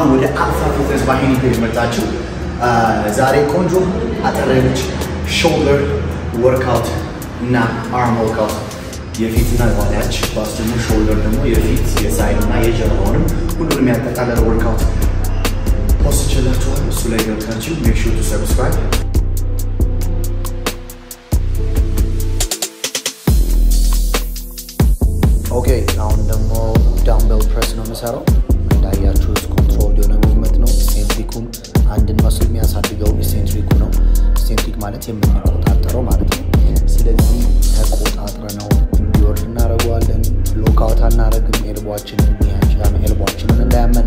እንኳን ወደ Alpha Fitness ባሄኒ page ዛሬ ቆንጆ አጠረች shoulder workout እና arm workout የፊትና የኋላች ባስ ደግሞ shoulder ደግሞ የፊት የ side እና የጀርባውንም ሁሉንም ያጠቃለለ workout post አርጌላችኋለሁ። እሱ ላይ ገብታችሁ make sure to subscribe የምንቆጣጠረው ማለት ነው። ስለዚህ ተቆጣጥረነው እንዲወርድ እናደርገዋለን። lockout አናደርግም። elbow አችንን elbow አችንን እንዳያመን።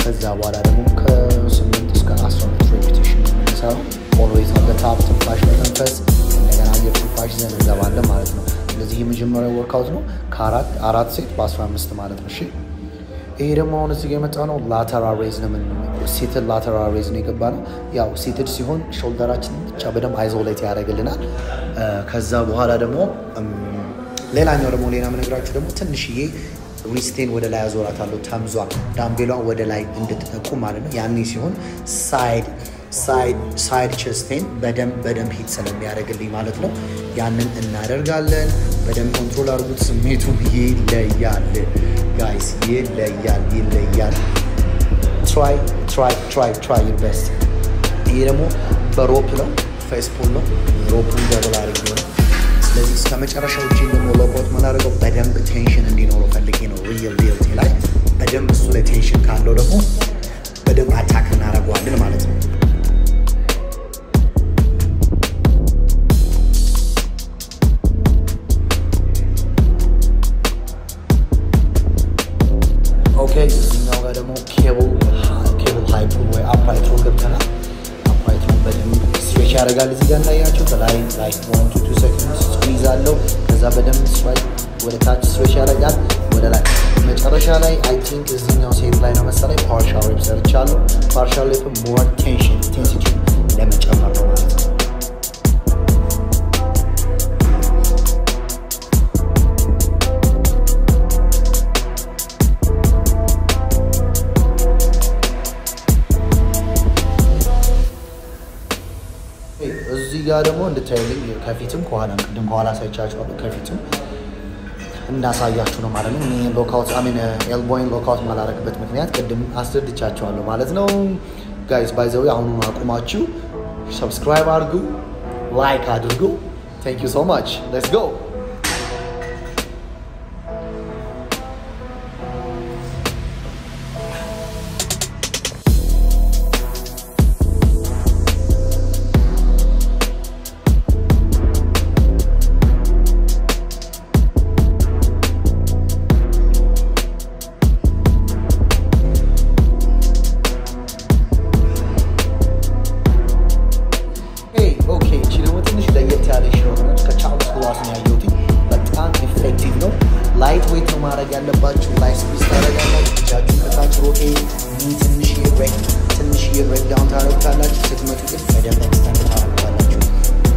ከዛ በኋላ ደግሞ ከስምንት እስከ አስራ ሁለት repetition የምንሰራው። always on top ትንፋሽ መተንፈስ እንደገና አየር ትንፋሽ ይዘን እንገባለን ማለት ነው። ስለዚህ የመጀመሪያው workout ነው ከአራት አራት set በ15 ማለት ነው። ይሄ ደግሞ አሁን እዚህ የመጣ ነው lateral raise ነው። seated lateral raise ነው የገባ ነው። ያው seated ሲሆን shoulder አችን ብቻ በደንብ isolate ያደርግልናል። ከዛ በኋላ ደግሞ ሌላኛው ደግሞ ሌላ የምነግራችሁ ደግሞ ትንሽዬ wrist ኤን ወደ ላይ አዞራታለሁ። ተምዟ dumbbell ኧ ወደ ላይ እንድትጠቁ ማለት ነው። ያኔ ሲሆን side side chest ኤን በደንብ በደንብ hit ስለሚያደርግልኝ ማለት ነው። ያንን እናደርጋለን። በደንብ control አድርጉት። ስሜቱን ይለያል guys፣ ይለያል ይለያል። try try try try best። ይሄ ደግሞ በ rope ነው፣ face pull ነው። rope ኡን double አድርጌ ነው። ስለዚህ እስከ መጨረሻው እጄን ደግሞ lockout ምናደርገው በደንብ tension እንዲኖረው ፈልጌ ነው። rear delt ላይ በደንብ እሱ ላይ tension ካለው ደግሞ በደንብ attack እናደርገዋለን ማለት ነው። okay እዚህኛው ጋር ደግሞ cable cable ሃይፕ ወይ upright row ገብተናል። upright row በደንብ stretch ያደርጋል። እዚህ ጋር እንዳያቸው ከላይ like one to two second squeeze አለው። ከዛ በደንብ straight ወደ ታች stretch ያደርጋል ወደ ላይ። መጨረሻ ላይ I think እዚህኛው set ላይ ነው መሰለኝ partial rep ሰርቻለሁ። partial rep more tension intensity ለመጨመር ነው እዚህ ጋር ደግሞ እንድታዩልኝ ከፊትም ከኋላ ቅድም ከኋላ አሳይቻችኋለሁ ከፊትም እንዳሳያችሁ ነው ማለት ነው። እኔ lockout I mean elbow ኤን lockout ማላረግበት ምክንያት ቅድም አስረድቻቸዋለሁ ማለት ነው። guys by the way አሁኑን አቁማችሁ subscribe አድርጉ፣ like አድርጉ። thank you so much let's go ያለባችሁ። light space ታደርጋላችሁ። እጃችሁን ከታች ሮቴ ትንሽ break ትንሽ break down ታደርጉታላችሁ። ስትመጡ ግን በደንብ extend ታደርጉታላችሁ።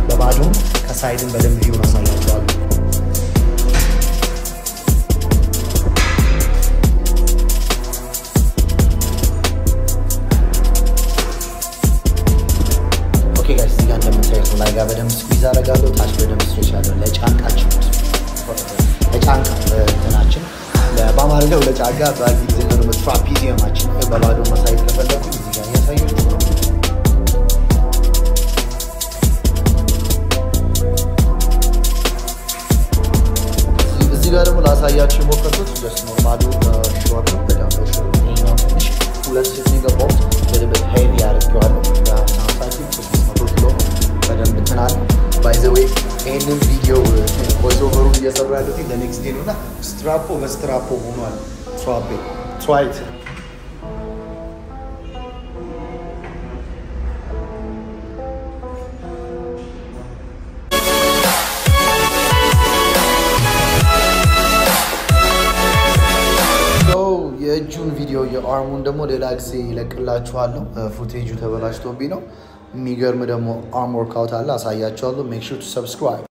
በባዶም ከ side ኡን በደንብ view ኡን አሳያችኋለሁ። okay guys እዚህ ጋር እንደምታዩት ላይ ጋር በደንብ squeeze አደርጋለሁ። ታች በደንብ stretch አለው ለጫንቃችን ለጫንቃ እንትናችን በአማርኛው ለጫጋ በእንግሊዝኛ ደግሞ ትራፒዚየማችን በባዶ ማሳየት ከፈለኩ እዚህ ጋር ያሳያችሁ እዚህ ጋር ደግሞ ላሳያችሁ የሞከርኩት ጀስት ኖርማሉ ሾርት ነው። ይሄኛው ትንሽ ሁለት ሴት ነው ሄቪ አድርጌዋለሁ። በሳሳኪ ስድስት መቶ ኪሎ በደንብ ዌይ ይህንን ቪዲዮ ኦቨሩን እየሰሩ ያሉት ለኔክስት ዴ ነው እና ስትራፖ በስትራፖ ሆኗል። ትራፔ ትራይት የእጁን ቪዲዮ የአርሙን ደግሞ ሌላ ጊዜ ይለቅላችኋለሁ። footage ኡ ተበላሽቶብኝ ነው። የሚገርም ደግሞ arm workout አለ፣ አሳያችኋለሁ። make sure to subscribe